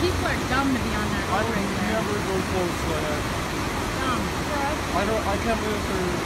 People are dumb to be on that I road would right there. never go close to that. Dumb. I don't. I can't believe they're